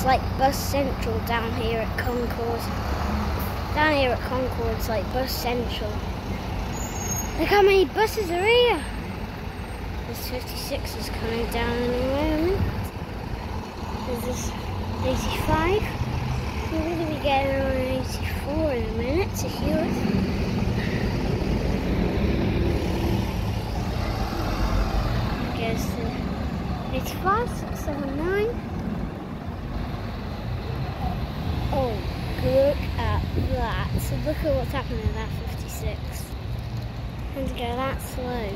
It's like bus central down here at Concord. Down here at Concord, it's like bus central. Look how many buses are here. This 56 is coming down in a moment. This 85. We're going to be getting on 84 in a minute to. Goes to 85, 6, 7, 9. Oh, look at that. So look at what's happening at that 56. And to go that slow.